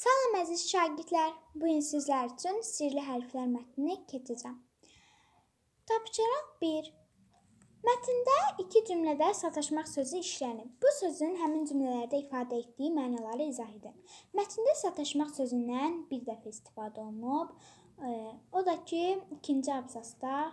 Salam əziz şagirdlər. Bu gün sizlər üçün sirli hərflər mətnini keçəcəm. Tapşırıq 1. Mətndə iki cümlədə sataşmaq sözü işlənib. Bu sözün həmin cümlələrdə ifadə etdiyi mənaları izah edin. Mətndə sataşmaq sözündən bir dəfə istifadə olunub. O da ki, ikinci abzasda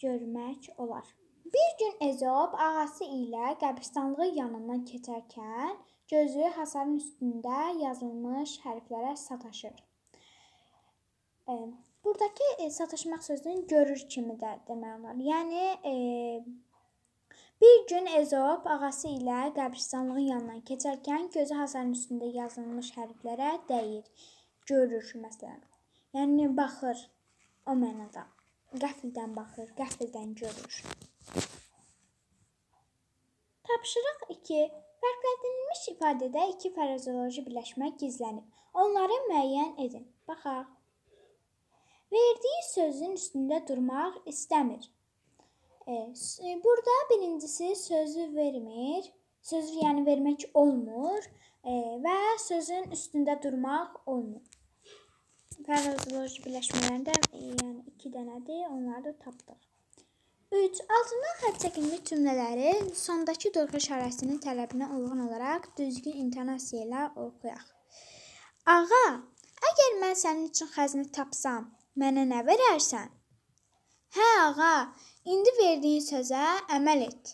görmək olar. Bir gün Ezop ağası ilə qəbristanlığı yanından keçərkən Gözü hasarın üstündə yazılmış hərflərə sataşır. E, buradakı e, sataşmaq sözünün görür kimi də demək olar. Yəni e, bir gün Ezop ağası ilə qəbristanlığın yanından keçərkən gözü hasarın üstündə yazılmış hərflərə dəyir, görür məsələn. Yəni baxır o mənada. Qəfildən baxır, qəfildən görür. Tapşırıq 2. Fərqləndirilmiş ifadədə iki frazeoloji birləşmə gizlənib. Onları müəyyən edin. Baxaq. Verdiyi sözün üstündə durmaq istəmir. E, burada birincisi sözü vermir. Sözü yəni vermək olmur e, və sözün üstündə durmaq olmur. Frazeoloji birləşmələrdə e, yəni 2 dənədir. Onları da tapdıq. 3. Altından xətt çəkilmiş cümlələri sondakı durğu işarəsinin tələbinə uyğun olaraq düzgün intonasiya ilə oxuyaq. Ağa, əgər mən sənin üçün xəzinə tapsam, mənə nə verərsən? Hə, ağa, indi verdiyin sözə əməl et.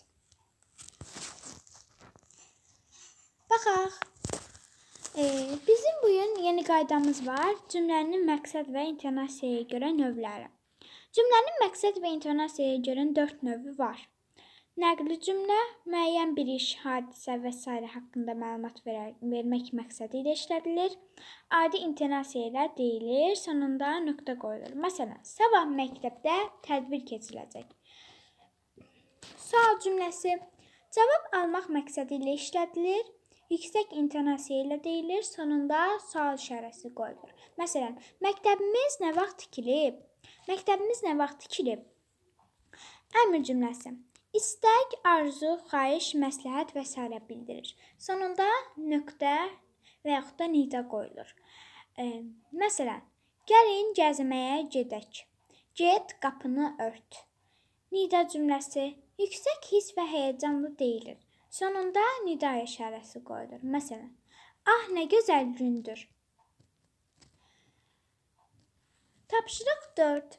Baxaq. E, bizim bu gün yeni qaydamız var. Cümlənin məqsəd və intonasiyaya görə növləri. Cümlənin məqsəd və intonasiyaya görə 4 növü var. Nəqli cümlə müəyyən bir iş, hadisə və s. haqqında məlumat verər, vermək məqsədi ilə işlədilir. Adi intonasiya ilə deyilir, sonunda nöqtə qoyulur. Məsələn, sabah məktəbdə tədbir keçiriləcək. Sual cümləsi cavab almaq məqsədi ilə işlədilir. Yüksək intonasiya ilə deyilir, sonunda sual işarəsi qoyulur. Məsələn, məktəbimiz nə vaxt tikilib? Məktəbimiz nə vaxt tikilib? Əmr cümləsi. İstək, arzu, xahiş, məsləhət və s. bildirir. Sonunda nöqtə və yaxud da nida qoyulur. E, məsələn, gəlin gəzməyə gedək. Get, qapını ört. Nida cümləsi yüksək hiss və həyəcanlı deyilir. Sonunda nida işarəsi qoyulur. Məsələn, ah nə gözəl gündür. Tapşırıq 4.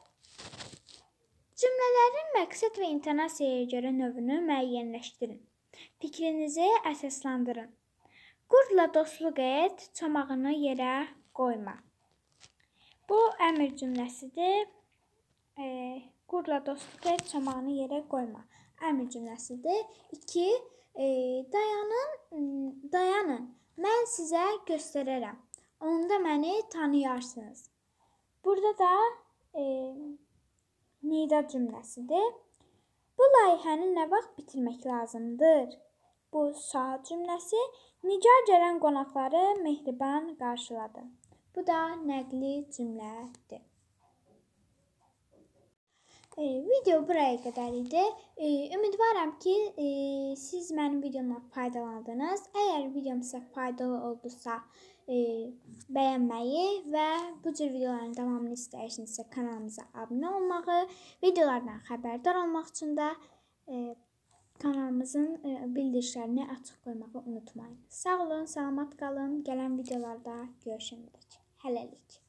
Cümlələrin məqsəd və intonasiyaya görə növünü müəyyənləşdirin. Fikrinizi əsaslandırın. Qurla dostluq et, çomağını yerə qoyma. Bu əmr cümləsidir. E, qurla dostluq et, çomağını yerə qoyma. Əmr cümləsidir. 2. E, dayanın, dayanın. Mən sizə göstərərəm. Onda məni tanıyarsınız. Burada da e, nida cümləsidir. Bu layihəni nə vaxt bitirmək lazımdır? Bu sual cümləsi Nigar gələn qonaqları mehriban qarşıladı. Bu da nəqli cümlədir. E, video buraya qədər idi. E, ümidvaram ki, e, siz mənim videomdan faydalandınız. Əgər videom sizə faydalı oldusa, e, bəyənməyi və bu cür videoların davamını istəyirsinizsə kanalımıza abunə olmağı, videolardan xəbərdar olmaq üçün də e, kanalımızın e, bildirişlərini açıq qoymağı unutmayın. Sağ olun, salamat qalın. Gələn videolarda görüşənədək. Hələlik.